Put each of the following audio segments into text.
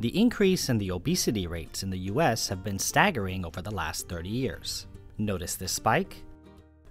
The increase in the obesity rates in the US have been staggering over the last 30 years. Notice this spike?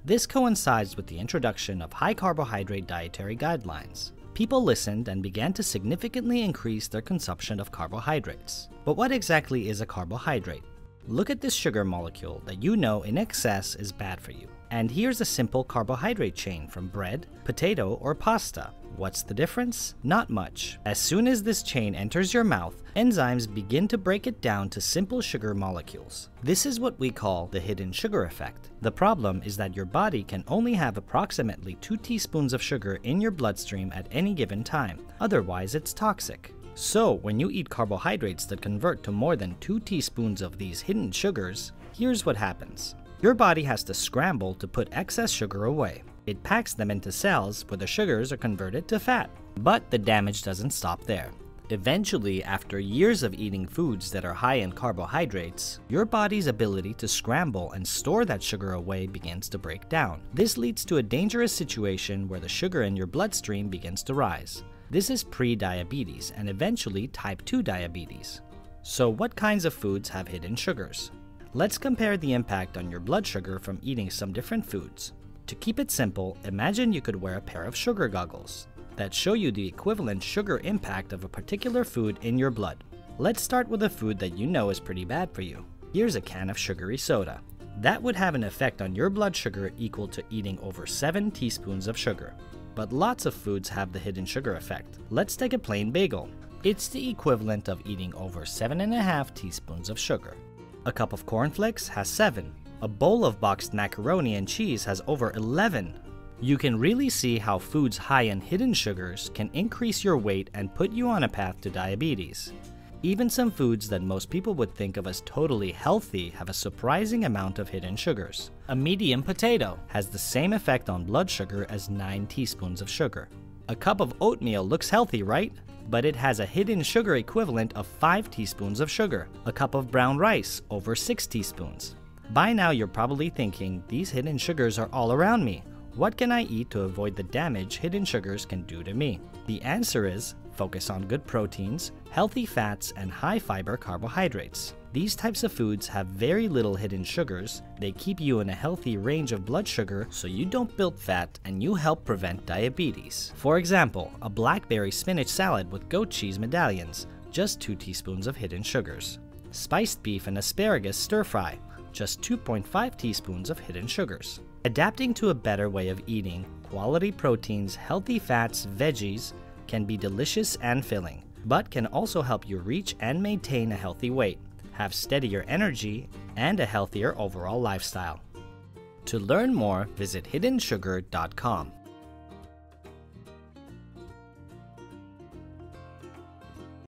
This coincides with the introduction of high carbohydrate dietary guidelines. People listened and began to significantly increase their consumption of carbohydrates. But what exactly is a carbohydrate? Look at this sugar molecule that you know in excess is bad for you. And here's a simple carbohydrate chain from bread, potato, or pasta. What's the difference? Not much. As soon as this chain enters your mouth, enzymes begin to break it down to simple sugar molecules. This is what we call the hidden sugar effect. The problem is that your body can only have approximately 2 teaspoons of sugar in your bloodstream at any given time, otherwise it's toxic. So, when you eat carbohydrates that convert to more than 2 teaspoons of these hidden sugars, here's what happens. Your body has to scramble to put excess sugar away. It packs them into cells where the sugars are converted to fat. But the damage doesn't stop there. Eventually, after years of eating foods that are high in carbohydrates, your body's ability to scramble and store that sugar away begins to break down. This leads to a dangerous situation where the sugar in your bloodstream begins to rise. This is pre-diabetes and eventually type 2 diabetes. So what kinds of foods have hidden sugars? Let's compare the impact on your blood sugar from eating some different foods. To keep it simple, imagine you could wear a pair of sugar goggles that show you the equivalent sugar impact of a particular food in your blood. Let's start with a food that you know is pretty bad for you. Here's a can of sugary soda. That would have an effect on your blood sugar equal to eating over 7 teaspoons of sugar. But lots of foods have the hidden sugar effect. Let's take a plain bagel. It's the equivalent of eating over 7.5 teaspoons of sugar. A cup of cornflakes has 7, a bowl of boxed macaroni and cheese has over 11. You can really see how foods high in hidden sugars can increase your weight and put you on a path to diabetes. Even some foods that most people would think of as totally healthy have a surprising amount of hidden sugars. A medium potato has the same effect on blood sugar as 9 teaspoons of sugar. A cup of oatmeal looks healthy, right? But it has a hidden sugar equivalent of 5 teaspoons of sugar. A cup of brown rice, over 6 teaspoons. By now, you're probably thinking, these hidden sugars are all around me. What can I eat to avoid the damage hidden sugars can do to me? The answer is focus on good proteins, healthy fats, and high fiber carbohydrates. These types of foods have very little hidden sugars, they keep you in a healthy range of blood sugar so you don't build fat and you help prevent diabetes. For example, a blackberry spinach salad with goat cheese medallions, just 2 teaspoons of hidden sugars. Spiced beef and asparagus stir fry, just 2.5 teaspoons of hidden sugars. Adapting to a better way of eating, quality proteins, healthy fats, veggies can be delicious and filling, but can also help you reach and maintain a healthy weight, have steadier energy, and a healthier overall lifestyle. To learn more, visit hiddensugar.com.